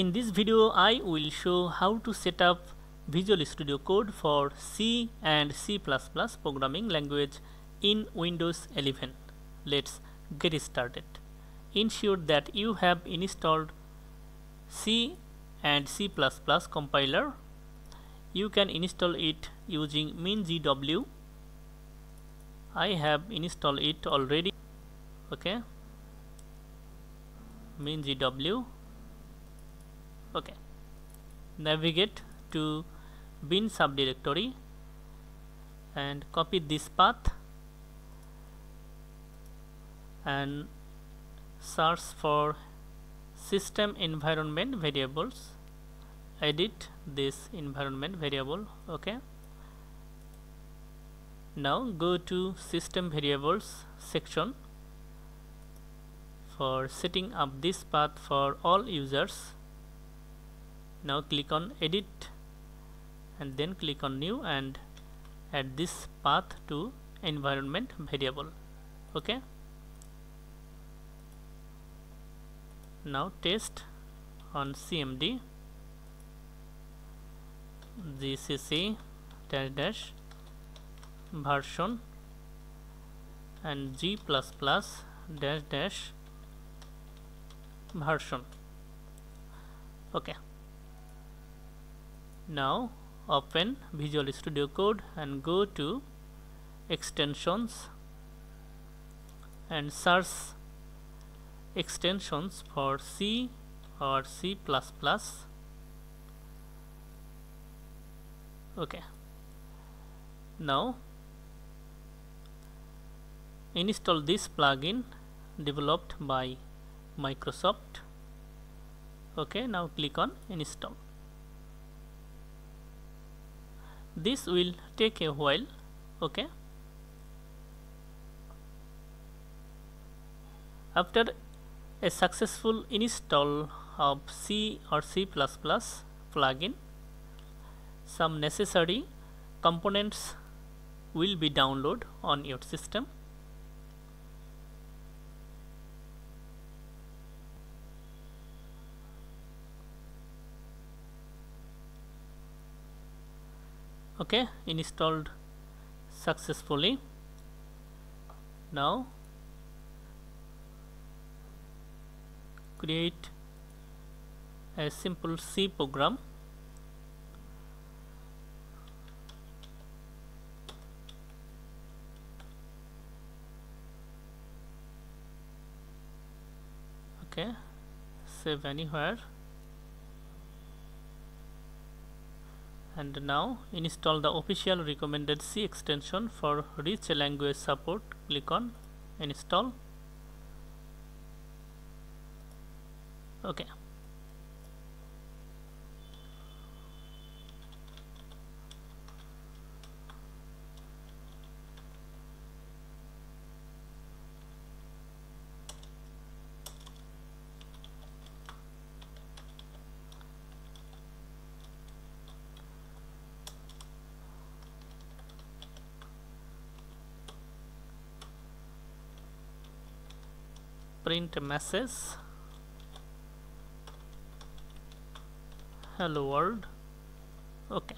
In this video I will show how to set up Visual Studio Code for C and C++ programming language in Windows 11. Let's get started. Ensure that you have installed C and C++ compiler. You can install it using mingw. I have installed it already. Okay. mingw. Okay. Navigate to bin subdirectory and copy this path and search for system environment variables. Edit this environment variable. Okay. Now go to system variables section for setting up this path for all users now click on edit and then click on new and add this path to environment variable. Okay? Now test on cmd gcc dash dash version and g plus plus dash dash version. Okay now open Visual Studio Code and go to extensions and search extensions for C or C++ okay. Now install this plugin developed by Microsoft. Okay now click on install this will take a while okay? After a successful install of C or C++ plugin some necessary components will be downloaded on your system okay installed successfully. Now create a simple C program. Okay save anywhere and now install the official recommended C extension for rich language support. Click on install. Okay print message hello world. Okay.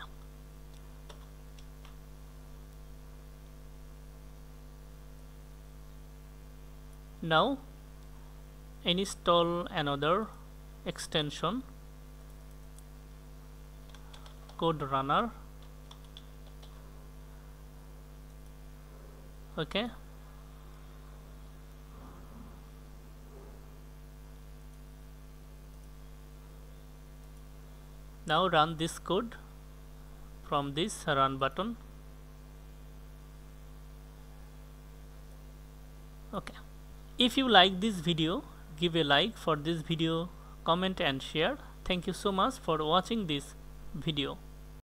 Now install another extension. Code runner. Okay now run this code. From this run button. Okay. If you like this video give a like for this video comment and share. Thank you so much for watching this video